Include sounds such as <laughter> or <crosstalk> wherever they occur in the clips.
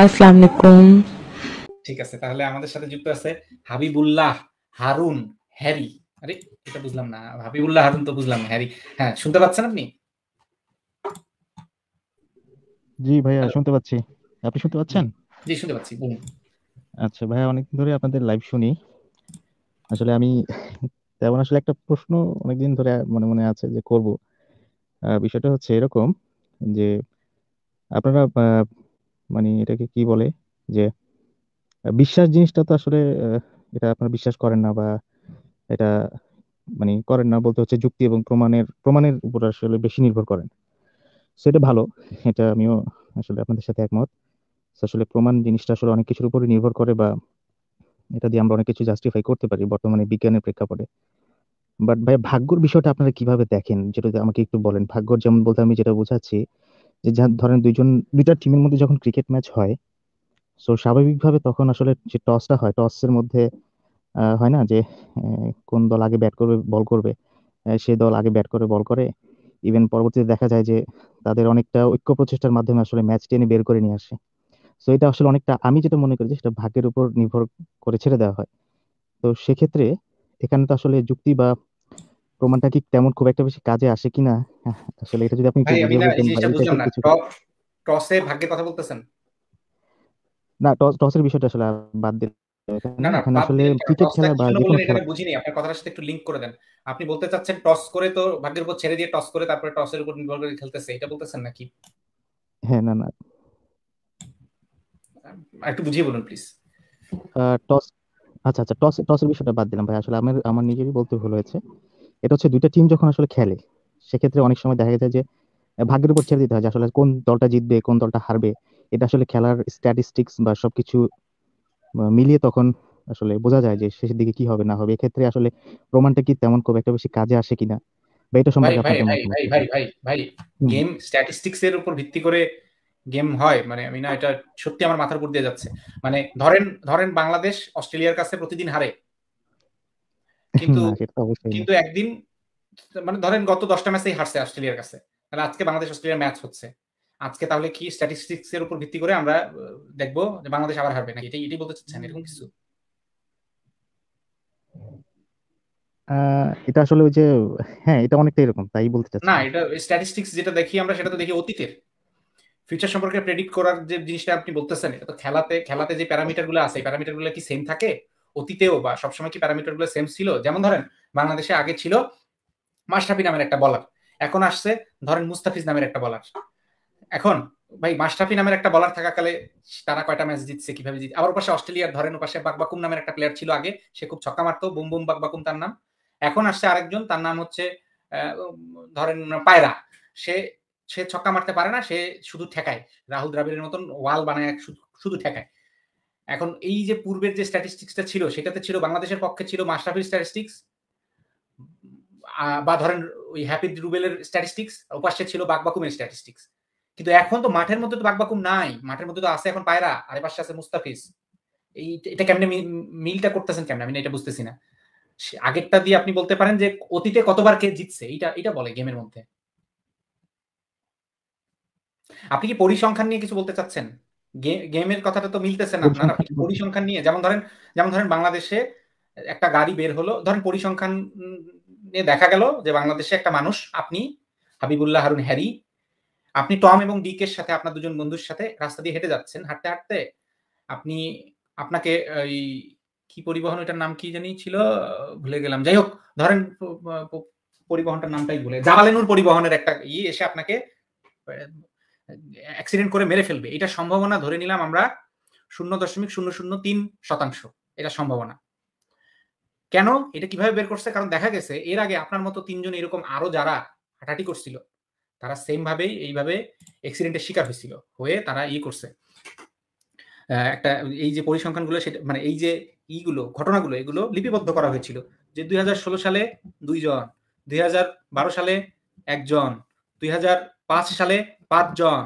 আসসালামু আলাইকুম ঠিক আছে তাহলে আমাদের সাথে যুক্ত আছে হাবিবুল্লাহ হারুন হ্যারি। আরে এটা বুঝলাম না হাবিবুল্লাহ হারুন তো বুঝলাম হ্যারি। হ্যাঁ শুনতে পাচ্ছেন আপনি? জি ভাইয়া শুনতে পাচ্ছি। আপনি শুনতে পাচ্ছেন? জি শুনতে পাচ্ছি বলুন। আচ্ছা ভাইয়া অনেকদিন ধরে আপনাদের লাইভ শুনি। আসলে আমি তেমন আসলে একটা প্রশ্ন অনেকদিন ধরে মনে মনে আছে যে করব। আহ, বিষয়টা হচ্ছে এরকম যে আপনারা আহ, মানে এটাকে কি বলে? যে বিশ্বাস জিনিসটা তো আসলে এটা আপনারা বিশ্বাস করেন না বা এটা মানে করেন না বলতে হচ্ছে যুক্তি এবং প্রমাণের প্রমাণের উপর আসলে বেশি নির্ভর করেন। সেটা ভালো। এটা আমিও আসলে আপনাদের সাথে একমত। আসলে প্রমাণ জিনিসটা আসলে অনেক কিছুর উপরে নির্ভর করে বা এটা দিয়ে আমরা অনেক কিছু জাস্টিফাই করতে পারি বর্তমানে বিজ্ঞানের প্রেক্ষাপটে। বাট ভাই, ভাগ্যর বিষয়টা আপনারা কীভাবে দেখেন? যেটা আমাকে একটু বলেন। ভাগ্যর যেমন বলতে আমি যেটা বোঝাচ্ছি যে ধরেন দুইজন, দুইটা টিমের মধ্যে যখন ক্রিকেট ম্যাচ হয় সো স্বাভাবিকভাবে তখন আসলে যে টসটা হয় টসের মধ্যে হয় না যে কোন দল আগে ব্যাট করবে বল করবে সে দল আগে ব্যাট করে বল করে। ইভেন পরবর্তীতে দেখা যায় যে, তাদের অনেকটা ঐক্য প্রচেষ্টার মাধ্যমে আসলে ম্যাচ টেনে বের করে নিয়ে আসে। সো এটা আসলে অনেকটা, আমি যেটা মনে করি যে, সেটা ভাগ্যের উপর নির্ভর করে ছেড়ে দেওয়া হয়। তো সেক্ষেত্রে এখানে তো আসলে যুক্তি বা প্রমাণটা কি তেমন খুব একটা বেশি কাজে আসে কিনা? আসলে এটা যদি আপনি ভাই আমি বুঝলাম না। কিছু টসে ভাগ্যের কথা বলতেছেন? না টস টসের বিষয়টা আসলে বাদ দিন না না আসলে ক্রিকেট খেলা বা যে কোনো খেলা বুঝিনি। আপনার কথাটার সাথে একটু লিংক করে দেন। আপনি বলতে চাচ্ছেন টস করে তো ভাগ্যের উপর ছেড়ে দিয়ে টস করে তারপরে টসের উপর নির্ভর করে খেলতেছে এটা বলতেছেন নাকি? হ্যাঁ না না। একটু বুঝিয়ে বলুন প্লিজ টস আচ্ছা আচ্ছা টস টসের বিষয়টা বাদ দিলাম ভাই। আসলে আমার আমার নিজেরই বলতে ভুল হয়েছে। এটা হচ্ছে দুইটা টিম যখন আসলে খেলে সেক্ষেত্রে অনেক সময় দেখা যায় যে ভাগ্যের উপর ছেড়ে দিতে হয় যে আসলে কোন দলটা জিতবে কোন দলটা হারবে। এটা আসলে খেলার স্ট্যাটিস্টিক্স বা সবকিছু মিলিয়ে তখন আসলে বোঝা যায় যে শেষের দিকে কি হবে না হবে। এক্ষেত্রে আসলে প্রমাণটা কি তেমন খুব একটা বেশি কাজে আসে কিনা বা এটা সম্পর্কে ভাই ভাই ভাই ভাই ভাই ভাই গেম স্ট্যাটিস্টিক্স এর উপর ভিত্তি করে গেম হয়। মানে আমি না এটা সত্যি আমার মাথার উপর দিয়ে যাচ্ছে। মানে ধরেন ধরেন বাংলাদেশ অস্ট্রেলিয়ার কাছে প্রতিদিন হারে কিন্তু কিন্তু একদিন মানে ধরেন গত দশটা ম্যাচেই হারছে অস্ট্রেলিয়ার কাছে। তাহলে আজকে বাংলাদেশ অস্ট্রেলিয়ার ম্যাচ হচ্ছে। আজকে তাহলে কি স্ট্যাটিস্টিক্স এর উপর ভিত্তি করে আমরা দেখব যে বাংলাদেশ আবার হারবে নাকি? এটাই এটাই বলতে চাচ্ছেন এরকম কিছু? এটা আসলে ওই যে হ্যাঁ এটা অনেকটা এরকম তাই বলতে না এটা স্ট্যাটিস্টিক্স যেটা দেখি আমরা সেটা তো দেখি অতীতের। ফিউচার সম্পর্কে প্রেডিক্ট করার যে জিনিসটা আপনি বলতেছেন এটা তো খেলাতে খেলাতে যে প্যারামিটারগুলো আছে প্যারামিটারগুলো কি সেম থাকে? অতীতেও বা সবসময় কি প্যারামিটারগুলো সেম ছিল? যেমন ধরেন, বাংলাদেশে আগে ছিল মাস্টাফি নামের একটা বলার এখন আসছে ধরেন মুস্তাফিজ নামের একটা বলার এখন ভাই মাস্টাফি নামের একটা বলার থাকাকালে তারা কয়টা ম্যাচ জিতছে, কীভাবে জিত? আবার পাশে অস্ট্রেলিয়ার ধরেন পাশে বাকবাকুম নামের একটা প্লেয়ার ছিল আগে, সে খুব ছক্কা মারতো, বুম বুম বাকবাকুম তার নাম। এখন আসছে আরেকজন, তার নাম হচ্ছে ধরেন পায়রা। সে সে ছক্কা মারতে পারে না, সে শুধু ঠেকায়। রাহুল দ্রাবিড়ের মতন ওয়াল বানায় শুধু ঠেকায়। এখন এই যে পূর্বের যে স্ট্যাটিস্টিক্সটা ছিল, সেটাতে ছিল বাংলাদেশের পক্ষে ছিল মাশরাফির স্ট্যাটিস্টিক্স বা ধরেন ওই হ্যাপি রুবেলের স্ট্যাটিস্টিক্স ওপাশে ছিল বাকবাকুমের স্ট্যাটিস্টিক্স কিন্তু এখন তো মাঠের মধ্যে তো বাকবাকুম নাই, মাঠের মধ্যে তো আছে এখন পায়রা, আর পাশে আছে মুস্তাফিজ। এই এটা কেমনে মিলটা করতেছেন কেমনে? আমি এটা বুঝতেছি না। আগেরটা দিয়ে আপনি বলতে পারেন যে অতীতে কতবার কে জিতছে এটা এটা বলে গেমের মধ্যে। আপনি কি পরিসংখ্যান নিয়ে কিছু বলতে চাচ্ছেন? গেমের কথাটা তো মিলতেছে না। আপনার আপনি পরিসংখ্যান নিয়ে। যেমন ধরেন যেমন ধরেন বাংলাদেশে একটা গাড়ি বের হলো। ধরেন পরিসংখ্যান নিয়ে দেখা গেল যে বাংলাদেশে একটা মানুষ আপনি হাবিবুল্লাহ হারুন হ্যারি আপনি টম এবং ডিকের সাথে আপনার দুজন বন্ধুর সাথে রাস্তা দিয়ে হেঁটে যাচ্ছেন হাঁটতে হাঁটতে। আপনি আপনাকে এই কি পরিবহন ওটার নাম কি জানি ছিল? ভুলে গেলাম। যাই হোক ধরেন পরিবহনটার নামটাই ভুলে। জাবালেনুর পরিবহনের একটা ইয়ে এসে আপনাকে অ্যাক্সিডেন্ট করে মেরে ফেলবে। এটা সম্ভাবনা ধরে নিলাম আমরা শূন্য দশমিক শূন্য শূন্য তিন শতাংশ। এটা সম্ভাবনা। কেন? এটা কীভাবে বের করছে? কারণ দেখা গেছে এর আগে আপনার মতো তিনজন এরকম আরও যারা হাঁটাহাঁটি করছিল তারা সেম ভাবেই এইভাবে অ্যাক্সিডেন্টের শিকার হয়েছিল হয়ে তারা ই করছে। আহ, একটা এই যে পরিসংখ্যানগুলো সেটা মানে এই যে ইগুলো ঘটনাগুলো এগুলো লিপিবদ্ধ করা হয়েছিল যে দুই হাজার ষোলো সালে দুইজন দুই হাজার বারো সালে একজন দুই হাজার পাঁচ সালে পাঁচজন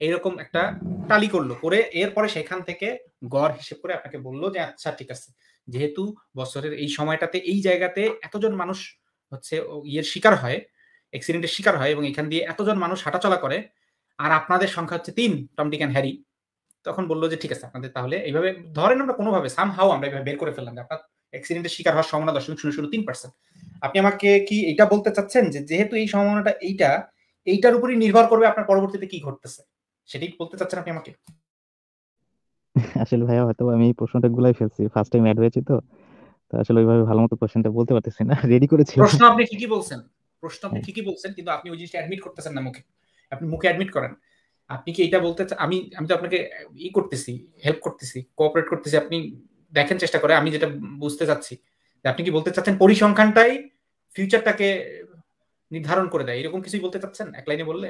এরকম একটা টালি করল। করে এরপরে সেখান থেকে গড় হিসেব করে আপনাকে বলল যে আচ্ছা ঠিক আছে। যেহেতু বছরের এই সময়টাতে এই জায়গাতে এতজন মানুষ হচ্ছে ইয়ের শিকার হয় অ্যাক্সিডেন্টের শিকার হয় এবং এখান দিয়ে এতজন মানুষ হাঁটাচলা করে আর আপনাদের সংখ্যা হচ্ছে তিন, টম, ডিক অ্যান্ড হ্যারি। তখন বলল যে, ঠিক আছে, আপনাদের তাহলে এইভাবে ধরেন আমরা কোনোভাবে সাম হাও আমরা এইভাবে বের করে ফেললাম আপনার অ্যাক্সিডেন্টের শিকার হওয়ার সম্ভাবনা দশমিক শূন্য শূন্য তিন পার্সেন্ট আপনি আমাকে কি এটা বলতে চাচ্ছেন যে, যেহেতু এই সম্ভাবনাটা এইটা এইটার উপরই নির্ভর করবে আপনার পরবর্তীতে কি ঘটতেছে। সেটাই বলতে চাচ্ছেন আপনি আমাকে? আসলে ভাইয়া হয়তো আমি এই প্রশ্নটা গুলাই ফেলছি। ফার্স্ট টাইম অ্যাড হয়েছি তো। তো আসলে ওইভাবে ভালো মতো কোশ্চেনটা বলতে পারতেছি না। রেডি করেছি। প্রশ্ন আপনি ঠিকই বলছেন। প্রশ্ন আপনি ঠিকই বলছেন কিন্তু আপনি ওই জিনিসটা অ্যাডমিট করতেছেন না মুখে। আপনি মুখে অ্যাডমিট করেন। আপনি কি এটা বলতে আমি আমি তো আপনাকে ই করতেছি হেল্প করতেছি কোঅপারেট করতেছি। আপনি দেখেন চেষ্টা করে। আমি যেটা বুঝতে চাচ্ছি যে আপনি কি বলতে চাচ্ছেন পরিসংখ্যানটাই ফিউচারটাকে নির্ধারণ করে দেয়। এরকম কিছুই বলতে চাচ্ছেন? এক লাইনে বললে?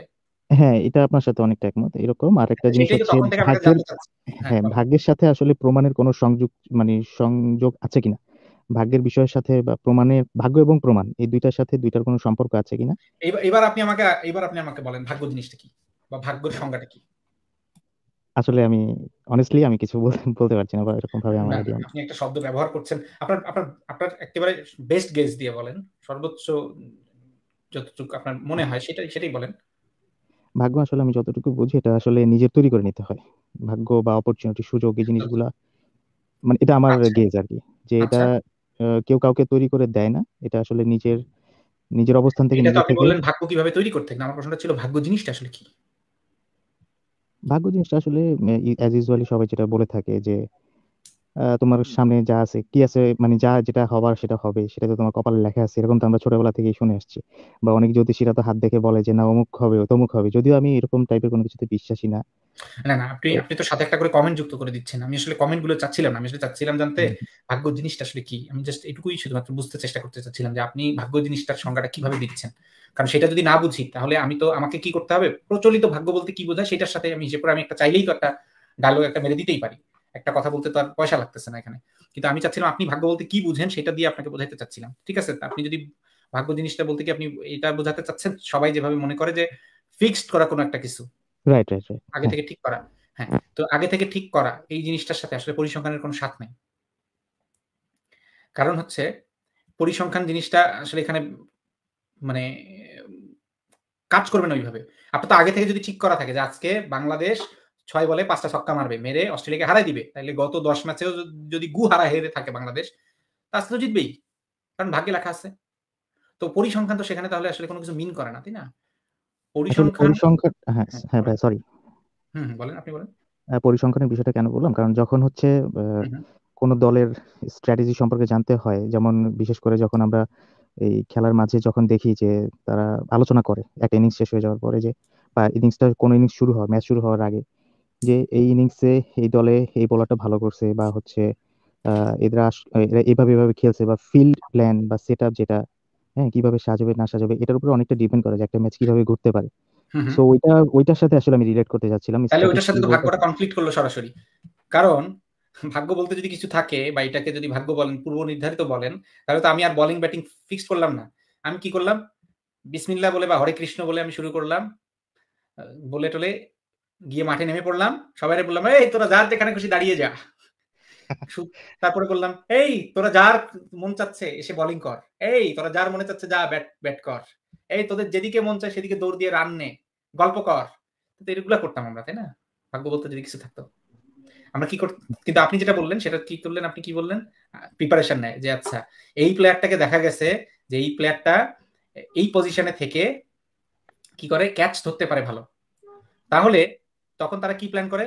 হ্যাঁ এটা আপনার সাথে অনেকটা একমত। এরকম আর একটা জিনিস হচ্ছে ভাগ্যের হ্যাঁ ভাগ্যের সাথে আসলে প্রমাণের কোনো সংযোগ মানে সংযোগ আছে কিনা? ভাগ্যের বিষয়ের সাথে বা প্রমাণের ভাগ্য এবং প্রমাণ এই দুইটার সাথে দুইটার কোনো সম্পর্ক আছে কিনা? এবার আপনি আমাকে এবার আপনি আমাকে বলেন ভাগ্য জিনিসটা কি? বা ভাগ্যের সংজ্ঞাটা কি? আসলে আমি অনেস্টলি আমি কিছু বলতে পারছি না বা এরকম ভাবে আমার আইডিয়া আপনি একটা শব্দ ব্যবহার করছেন। আপনার আপনার আপনার একেবারে বেস্ট গেস দিয়ে বলেন। সর্বোচ্চ যতটুকু আপনার মনে হয় সেটাই সেটাই বলেন। ভাগ্য আসলে আমি যতটুকু বুঝি এটা আসলে নিজের তৈরি করে নিতে হয়। ভাগ্য বা অপরচুনিটি সুযোগ এই জিনিসগুলা মানে এটা আমার গেজ আর কি যে এটা কেউ কাউকে তৈরি করে দেয় না এটা আসলে নিজের নিজের অবস্থান থেকে নিজে থেকে বললেন ভাগ্য কীভাবে তৈরি করতে আমার প্রশ্নটা ছিল ভাগ্য জিনিসটা আসলে কি? ভাগ্য জিনিসটা আসলে অ্যাজ ইউজুয়ালি সবাই যেটা বলে থাকে যে তোমার সামনে যা আছে কি আছে মানে যা যেটা হবার সেটা হবে সেটা তো তোমার কপালে লেখা আছে এরকম তো আমরা ছোটবেলা থেকেই শুনে আসছি। বা অনেক জ্যোতিষীরা তো হাত দেখে বলে যে না অমুক হবে তমুক হবে। যদিও আমি এরকম টাইপের কোনো কিছুতে বিশ্বাসী না। না না আপনি আপনি তো সাথে একটা করে কমেন্ট যুক্ত করে দিচ্ছেন। আমি আসলে কমেন্টগুলো চাচ্ছিলাম না আমি আসলে চাচ্ছিলাম জানতে ভাগ্য জিনিসটা আসলে কি? আমি জাস্ট এটুকুই শুধুমাত্র বুঝতে চেষ্টা করতে চাচ্ছিলাম যে আপনি ভাগ্য জিনিসটার সংজ্ঞাটা কীভাবে দিচ্ছেন? কারণ সেটা যদি না বুঝি তাহলে আমি তো আমাকে কি করতে হবে? প্রচলিত ভাগ্য বলতে কি বোঝায় সেটার সাথে আমি হিসেবে আমি একটা চাইলেই তো একটা ডায়লগ একটা মেরে দিতেই পারি। একটা কথা বলতে তো আর পয়সা লাগতেছে না এখানে। কিন্তু আমি চাচ্ছিলাম আপনি ভাগ্য বলতে কি বুঝেন সেটা দিয়ে আপনাকে বোঝাতে চাচ্ছিলাম। ঠিক আছে? আপনি যদি ভাগ্য জিনিসটা বলতে কি আপনি এটা বোঝাতে চাচ্ছেন? সবাই যেভাবে মনে করে যে ফিক্সড করা কোনো একটা কিছু। রাইট রাইট আগে থেকে ঠিক করা। হ্যাঁ তো আগে থেকে ঠিক করা এই জিনিসটার সাথে আসলে পরিসংখ্যানের কোনো সাথ নেই। কারণ হচ্ছে পরিসংখ্যান জিনিসটা আসলে এখানে মানে কাজ করবে না ওইভাবে। আপনার তো আগে থেকে যদি ঠিক করা থাকে যে আজকে বাংলাদেশ ছয় বলে পাঁচটা ছক্কা মারবে মেরে অস্ট্রেলিয়াকে হারাই দিবে। তাহলে গত দশ ম্যাচেও যদি গু হারা হেরে থাকে বাংলাদেশ তা আজকে জিতবেই কারণ ভাগ্যে লেখা আছে। তো পরিসংখ্যান তো সেখানে তাহলে আসলে কোনো কিছু মিন করে না তাই না? পরিসংখ্যান হ্যাঁ হ্যাঁ ভাই সরি হুম বলেন আপনি বলেন। পরিসংখ্যানের বিষয়টা কেন বললাম? কারণ যখন হচ্ছে কোন দলের স্ট্র্যাটেজি সম্পর্কে জানতে হয় যেমন বিশেষ করে যখন আমরা এই খেলার মাঝে যখন দেখি যে তারা আলোচনা করে একটা ইনিংস শেষ হয়ে যাওয়ার পরে যে বা ইনিংসটা কোন ইনিংস শুরু হয় ম্যাচ শুরু হওয়ার আগে যে এই ইনিংসে এই দলে এই বোলারটা ভালো করছে বা হচ্ছে এরা এইভাবে এভাবে খেলছে বা ফিল্ড প্ল্যান বা সেট আপ যেটা হ্যাঁ কীভাবে সাজাবে না সাজাবে এটার উপর অনেকটা ডিপেন্ড করে যে একটা ম্যাচ কীভাবে ঘুরতে পারে। সো ওইটা ওইটার সাথে আসলে আমি রিলেট করতে যাচ্ছিলাম। তাহলে ওইটার সাথে তো ভাগ্যটা কনফ্লিক্ট করল সরাসরি। কারণ ভাগ্য বলতে যদি কিছু থাকে বা এটাকে যদি ভাগ্য বলেন পূর্ব নির্ধারিত বলেন তাহলে তো আমি আর বোলিং ব্যাটিং ফিক্সড করলাম না। আমি কি করলাম? বিসমিল্লা বলে বা হরে কৃষ্ণ বলে আমি শুরু করলাম। বলে টলে গিয়ে মাঠে নেমে পড়লাম। সবাই বললাম এই তোরা যার যেখানে খুশি দাঁড়িয়ে যা। <laughs> তারপরে বললাম এই তোরা যার মন চাচ্ছে এসে বোলিং কর। এই তোরা যার মনে চাচ্ছে যা ব্যাট ব্যাট কর। এই তোদের যেদিকে মন চায় সেদিকে দৌড় দিয়ে রান নে। গল্প কর। তো এগুলা করতাম আমরা তাই না? ভাগ্য বলতে যদি কিছু থাকতো। আমরা কি করতাম কিন্তু আপনি যেটা বললেন সেটা কি করলেন আপনি কি বললেন? প্রিপারেশন নেয় যে আচ্ছা এই প্লেয়ারটাকে দেখা গেছে যে এই প্লেয়ারটা এই পজিশনে থেকে কি করে? ক্যাচ ধরতে পারে ভালো। তাহলে তখন তারা কি প্ল্যান করে?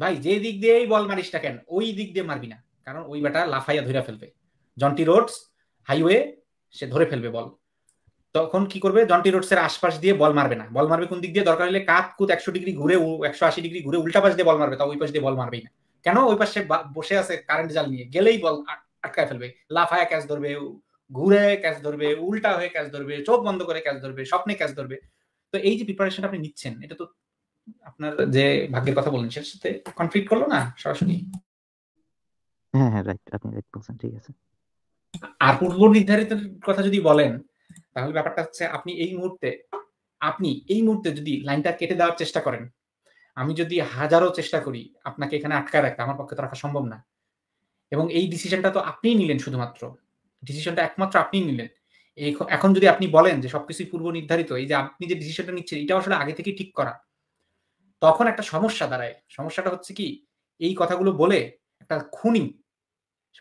ভাই, যে দিক দিয়ে এই বল মারিস কেন, ওই দিক দিয়ে মারবি না। কারণ ওই বেটা লাফাইয়া ধরে ফেলবে। জন্টি রোডস, হাইওয়ে, সে ধরে ফেলবে বল। তখন কি করবে? জন্টি রোডসের আশপাশ দিয়ে বল মারবে না। বল মারবে কোন দিক দিয়ে? দরকার হলে কাত কুত একশো ডিগ্রি ঘুরে একশো আশি ডিগ্রি ঘুরে উল্টা পাশ দিয়ে বল মারবে তা ওই পাশ দিয়ে বল মারবেই না। কেন? ওই পাশে বসে আছে কারেন্ট জাল নিয়ে। গেলেই বল আটকায় ফেলবে। লাফায়া ক্যাচ ধরবে ঘুরে ক্যাচ ধরবে, উল্টা হয়ে ক্যাচ ধরবে, চোখ বন্ধ করে ক্যাচ ধরবে, স্বপ্নে ক্যাচ ধরবে। তো এই যে প্রিপারেশন আপনি নিচ্ছেন, এটা তো আপনার যে ভাগ্যের কথা বললেন সেটার সাথে কনফ্লিক্ট করল না সরাসরি? হ্যাঁ হ্যাঁ রাইট আপনি রাইট বলছেন ঠিক আছে। আর পূর্ব নির্ধারিত কথা যদি বলেন তাহলে ব্যাপারটা হচ্ছে আপনি এই মুহূর্তে আপনি এই মুহূর্তে যদি লাইনটা কেটে দেওয়ার চেষ্টা করেন আমি যদি হাজারো চেষ্টা করি আপনাকে এখানে আটকায় রাখতে আমার পক্ষে তো রাখা সম্ভব না। এবং এই ডিসিশনটা তো আপনিই নিলেন শুধুমাত্র। ডিসিশনটা একমাত্র আপনিই নিলেন। এখন যদি আপনি বলেন যে সবকিছুই পূর্ব নির্ধারিত এই যে আপনি যে ডিসিশনটা নিচ্ছেন এটা আসলে আগে থেকেই ঠিক করা। তখন একটা সমস্যা দাঁড়ায়। সমস্যাটা হচ্ছে কি, এই কথাগুলো বলে একটা খুনি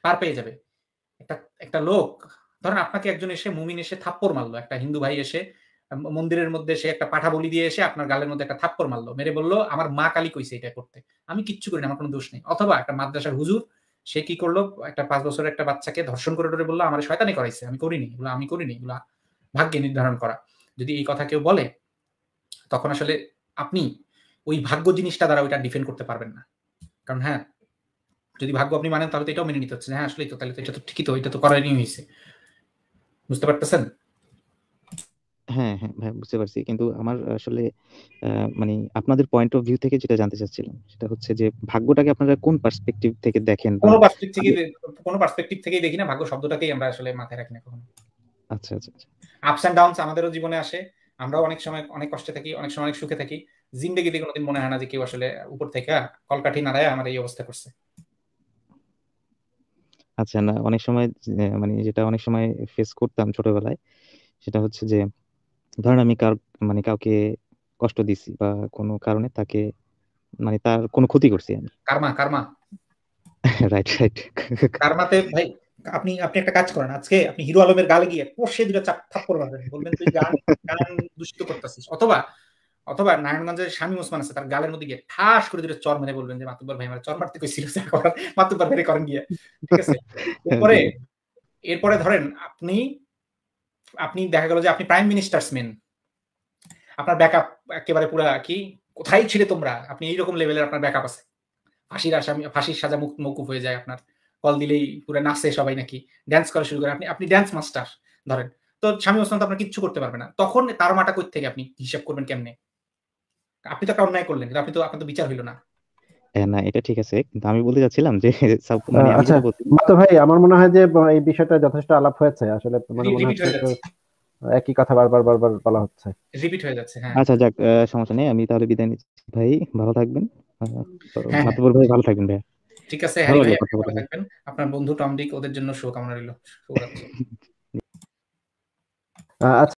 পার পেয়ে যাবে। একটা একটা লোক, ধরেন আপনাকে একজন এসে, মুমিন এসে থাপ্পড় মারলো, একটা হিন্দু ভাই এসে মন্দিরের মধ্যে সে একটা পাঠা বলি দিয়ে এসে আপনার গালের মধ্যে একটা থাপ্পড় মারলো, মেরে বলল, আমার মা কালী কইছে এটা করতে। আমি কিচ্ছু করি না, আমার কোনো দোষ নেই। অথবা একটা মাদ্রাসার হুজুর, সে কি করল, একটা পাঁচ বছরের একটা বাচ্চাকে ধর্ষণ করে ধরে বলল, আমার শয়তানি করাইছে, আমি করিনি, এগুলো আমি করিনি, এগুলো ভাগ্যে নির্ধারণ করা। যদি এই কথা কেউ বলে, তখন আসলে আপনি ওই ভাগ্য জিনিসটা দ্বারা ওইটা ডিফেন্ড করতে পারবেন না। কারণ হ্যাঁ যদি ভাগ্য আপনি মানেন তাহলে তো এটাও মেনে নিতে হচ্ছে হ্যাঁ আসলে তো তাহলে তো এটা তো ঠিকই তো এটা তো করারই হয়েছে। বুঝতে পারতেছেন? হ্যাঁ হ্যাঁ ভাই বুঝতে পারছি। কিন্তু আমার আসলে মানে আপনাদের পয়েন্ট অফ ভিউ থেকে যেটা জানতে চাচ্ছিলাম সেটা হচ্ছে যে ভাগ্যটাকে আপনারা কোন পার্সপেক্টিভ থেকে দেখেন কোন পার্সপেক্টিভ থেকে কোন পার্সপেক্টিভ থেকেই দেখি না ভাগ্য শব্দটাকেই আমরা আসলে মাথায় রাখি না কখনো। আচ্ছা আচ্ছা আপস এন্ড ডাউনস আমাদেরও জীবনে আসে। আমরাও অনেক সময় অনেক কষ্টে থাকি অনেক সময় অনেক সুখে থাকি। জিন্দগিতে কোনোদিন মনে হয় না যে কেউ আসলে উপর থেকে কলকাঠি নাড়ায় আমার এই অবস্থা করছে। আচ্ছা না অনেক সময় মানে যেটা অনেক সময় ফেস করতাম ছোটবেলায় সেটা হচ্ছে যে ধরেন আমি কার মানে কাউকে কষ্ট দিছি বা কোনো কারণে তাকে মানে তার কোনো ক্ষতি করছি আমি। Karma karma. <laughs> রাইট রাইট কারমাতে ভাই আপনি আপনি একটা কাজ করেন আজকে আপনি হিরো আলমের গালে গিয়ে কষে দুটো চাপ থাপ্পড় মারবেন। বলবেন তুই গান গান দূষিত করতেছিস। অথবা অথবা নারায়ণগঞ্জের স্বামী ওসমান আছে, তার গালের মধ্যে গিয়ে ঠাস করে দুটো চর মেরে বলবেন যে, মাতুব্বর ভাই, আমার চর মারতে কইছিল মাতুব্বর মেরে করেন গিয়ে। ঠিক আছে? এরপরে এরপরে ধরেন আপনি আপনি দেখা গেল যে আপনি প্রাইম মিনিস্টার্স মেন আপনার ব্যাকআপ একেবারে পুরা কি, কোথায় ছিলে তোমরা? আপনি এইরকম লেভেলের আপনার ব্যাকআপ আছে। ফাঁসির আসামি, ফাঁসির সাজা মুখ, মকুফ হয়ে যায় আপনার। কল দিলেই পুরো নাচে সবাই নাকি। ড্যান্স করা শুরু করে আপনি আপনি ড্যান্স মাস্টার ধরেন। তো স্বামী ওসমান তো আপনার কিচ্ছু করতে পারবে না। তখন তার মাটা কই থেকে আপনি হিসাব করবেন কেমনে? আপনি তো একটা অন্যায় করলেন কিন্তু আপনি তো আপনার তো বিচার হইল না। না এটা ঠিক আছে কিন্তু আমি বলতে যাচ্ছিলাম যে মানে আচ্ছা ভাই আমার মনে হয় যে এই বিষয়টা যথেষ্ট আলাপ হয়েছে আসলে মানে মনে হচ্ছে একই কথা বারবার বারবার বলা হচ্ছে। রিপিট হয়ে যাচ্ছে হ্যাঁ। আচ্ছা যাক সমস্যা নেই আমি তাহলে বিদায় নিচ্ছি ভাই ভালো থাকবেন। মাতুবর ভাই ভালো থাকবেন ভাই ঠিক আছে হ্যারি ভাই ভালো থাকবেন। আপনার বন্ধু টমডিক ওদের জন্য শুভকামনা রইল। শুভরাত্রি। আচ্ছা।